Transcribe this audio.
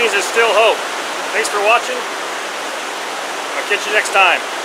means there's still hope. Thanks for watching. I'll catch you next time.